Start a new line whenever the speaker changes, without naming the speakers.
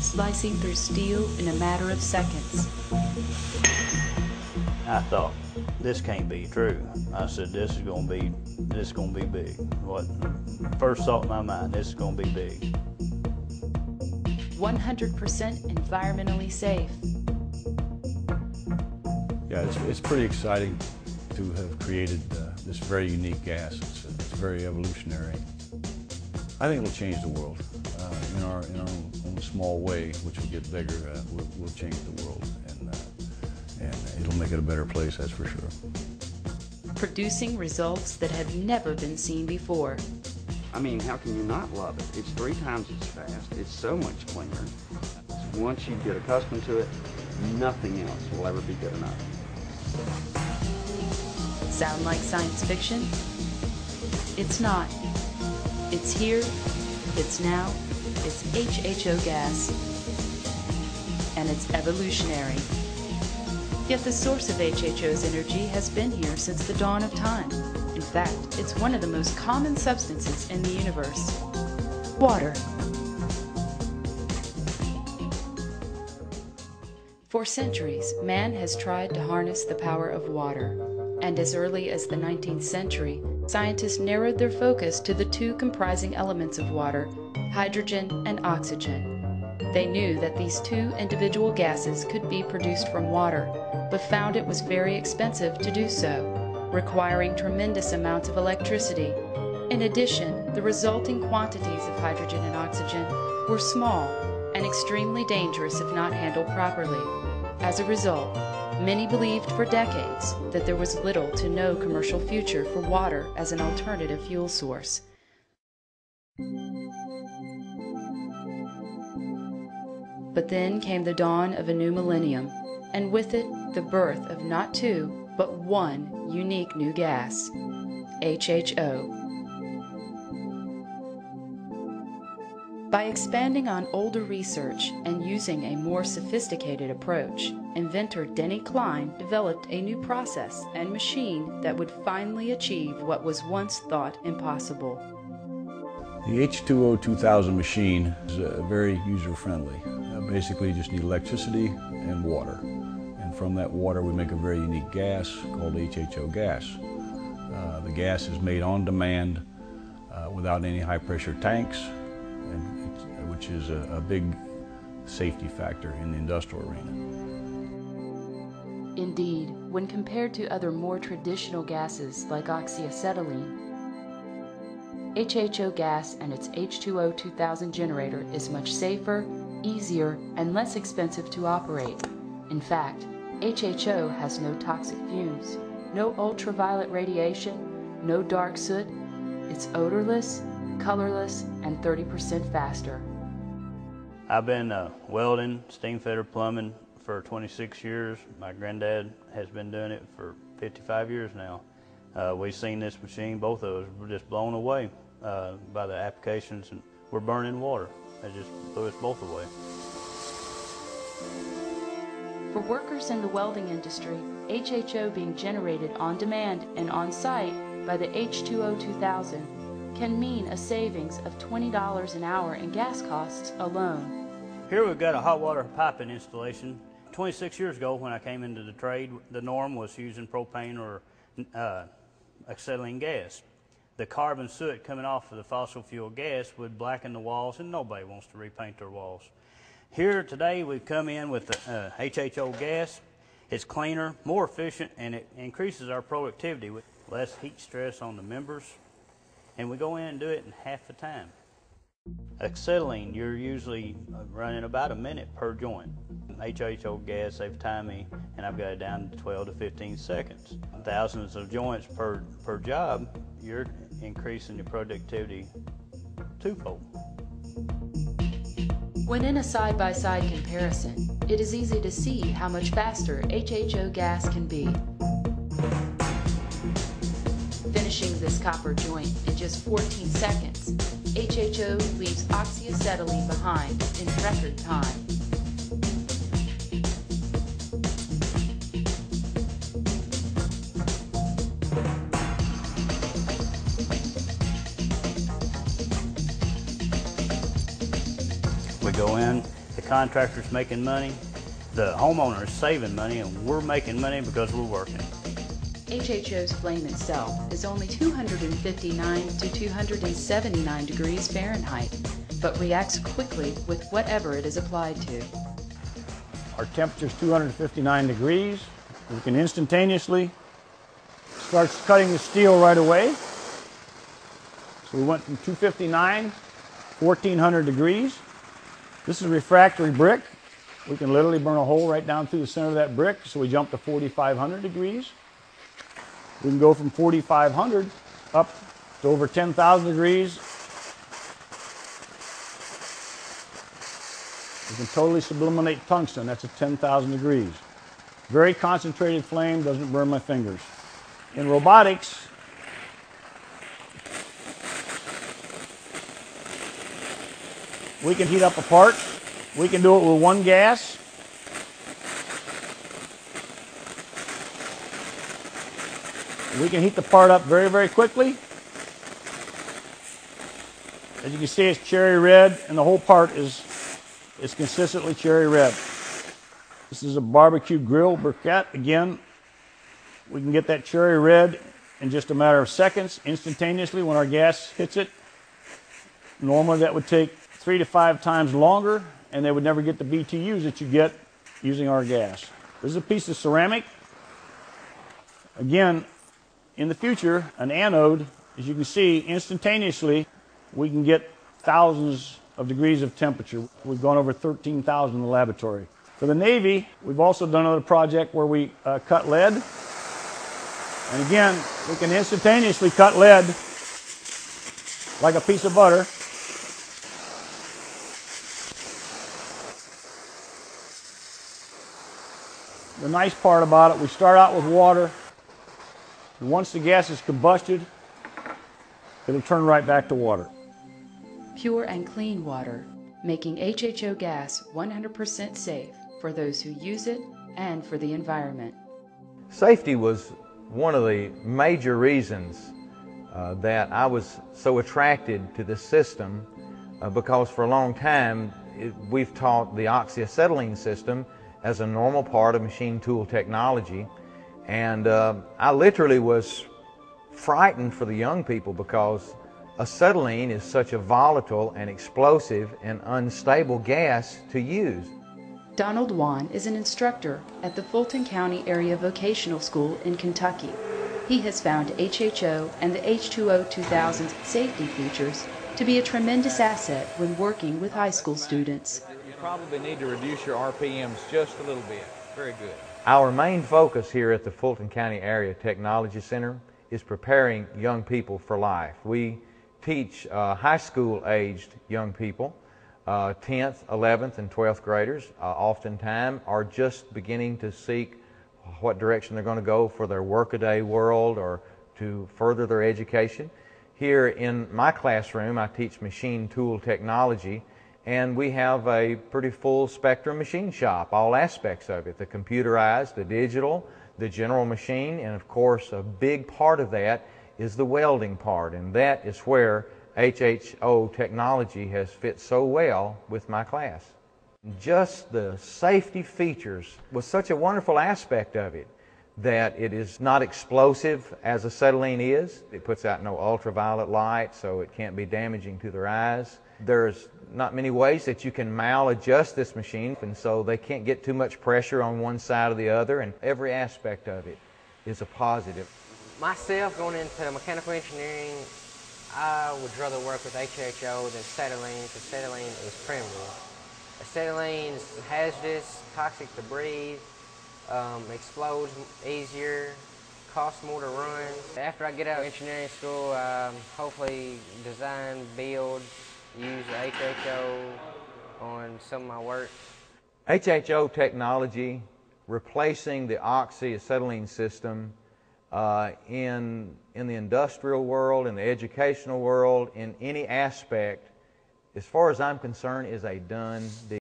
Slicing through steel in a matter of seconds.
I thought, this can't be true. I said, this is gonna be, this is gonna be big. What, first thought in my mind, this is gonna be big.
100% environmentally safe.
Yeah, it's, it's pretty exciting to have created uh, this very unique gas. It's, it's very evolutionary. I think it'll change the world. Uh, in our, in our own, own, small way, which will get bigger, uh, we'll, we'll, change the world. And, uh, and it'll make it a better place, that's for sure.
Producing results that have never been seen before.
I mean, how can you not love it? It's three times as fast. It's so much cleaner. Once you get accustomed to it, nothing else will ever be good enough.
Sound like science fiction? It's not. It's here, it's now, it's HHO gas, and it's evolutionary. Yet the source of HHO's energy has been here since the dawn of time. In fact, it's one of the most common substances in the universe. Water. For centuries, man has tried to harness the power of water, and as early as the 19th century, scientists narrowed their focus to the two comprising elements of water, hydrogen and oxygen. They knew that these two individual gases could be produced from water, but found it was very expensive to do so, requiring tremendous amounts of electricity. In addition, the resulting quantities of hydrogen and oxygen were small and extremely dangerous if not handled properly. As a result, Many believed for decades that there was little to no commercial future for water as an alternative fuel source. But then came the dawn of a new millennium, and with it the birth of not two, but one unique new gas HHO. By expanding on older research and using a more sophisticated approach, inventor Denny Klein developed a new process and machine that would finally achieve what was once thought impossible.
The H2O 2000 machine is uh, very user-friendly. Uh, basically, you just need electricity and water. And from that water, we make a very unique gas called HHO gas. Uh, the gas is made on demand uh, without any high-pressure tanks Uh, which is a, a big safety factor in the industrial arena.
Indeed, when compared to other more traditional gases like oxyacetylene, HHO gas and its H2O 2000 generator is much safer, easier, and less expensive to operate. In fact, HHO has no toxic fumes, no ultraviolet radiation, no dark soot, it's odorless, colorless, and 30% faster.
I've been uh, welding, steam fitter, plumbing for 26 years. My granddad has been doing it for 55 years now. Uh, we've seen this machine, both of us were just blown away uh, by the applications and we're burning water. It just blew us both away.
For workers in the welding industry, HHO being generated on demand and on site by the H2O 2000 can mean a savings of $20 an hour in gas costs alone.
Here we've got a hot water piping installation. 26 years ago when I came into the trade, the norm was using propane or uh, acetylene gas. The carbon soot coming off of the fossil fuel gas would blacken the walls and nobody wants to repaint their walls. Here today we've come in with the uh, HHO gas. It's cleaner, more efficient, and it increases our productivity with less heat stress on the members, and we go in and do it in half the time. Acetylene, you're usually running about a minute per joint. HHO gas, they've timed me, and I've got it down to 12 to 15 seconds. Thousands of joints per, per job, you're increasing your productivity twofold.
When in a side-by-side comparison, it is easy to see how much faster HHO gas can be this copper joint in just 14 seconds, HHO leaves oxyacetylene behind in record time.
We go in, the contractor's making money, the homeowner is saving money, and we're making money because we're working.
HHO's flame itself is only 259 to 279 degrees Fahrenheit, but reacts quickly with whatever it is applied to.
Our temperature is 259 degrees. We can instantaneously start cutting the steel right away. So we went from 259, 1400 degrees. This is refractory brick. We can literally burn a hole right down through the center of that brick, so we jump to 4500 degrees. We can go from 4500 up to over 10,000 degrees. We can totally sublimate tungsten. That's at 10,000 degrees. Very concentrated flame, doesn't burn my fingers. In robotics, we can heat up a part. We can do it with one gas. We can heat the part up very, very quickly. As you can see, it's cherry red, and the whole part is, is consistently cherry red. This is a barbecue grill briquette. Again, we can get that cherry red in just a matter of seconds, instantaneously when our gas hits it. Normally that would take three to five times longer, and they would never get the BTUs that you get using our gas. This is a piece of ceramic. Again, in the future, an anode, as you can see, instantaneously, we can get thousands of degrees of temperature. We've gone over 13,000 in the laboratory. For the Navy, we've also done another project where we uh, cut lead. And again, we can instantaneously cut lead like a piece of butter. The nice part about it, we start out with water, and once the gas is combusted, it'll turn right back to water.
Pure and clean water, making HHO gas 100% safe for those who use it and for the environment.
Safety was one of the major reasons uh, that I was so attracted to this system uh, because for a long time it, we've taught the oxyacetylene system as a normal part of machine tool technology and uh, I literally was frightened for the young people because acetylene is such a volatile and explosive and unstable gas to use.
Donald Wan is an instructor at the Fulton County Area Vocational School in Kentucky. He has found HHO and the H2O 2000 safety features to be a tremendous asset when working with high school students.
You probably need to reduce your RPMs just a little bit. Very good.
Our main focus here at the Fulton County Area Technology Center is preparing young people for life. We teach uh, high school aged young people, uh, 10th, 11th, and 12th graders, uh, oftentimes are just beginning to seek what direction they're going to go for their workaday world or to further their education. Here in my classroom, I teach machine tool technology, and we have a pretty full spectrum machine shop, all aspects of it the computerized, the digital, the general machine, and of course, a big part of that is the welding part, and that is where HHO technology has fit so well with my class. Just the safety features was such a wonderful aspect of it that it is not explosive as acetylene is. It puts out no ultraviolet light, so it can't be damaging to their eyes. There's not many ways that you can maladjust this machine, and so they can't get too much pressure on one side or the other, and every aspect of it is a positive.
Myself, going into mechanical engineering, I would rather work with HHO than acetylene, because acetylene is primitive. Acetylene is hazardous, toxic to breathe, um, explodes easier, costs more to run. After I get out of engineering school, um, hopefully design, build, use HHO on some of my work.
HHO technology replacing the oxyacetylene system uh, in, in the industrial world, in the educational world, in any aspect, as far as I'm concerned, is a done deal.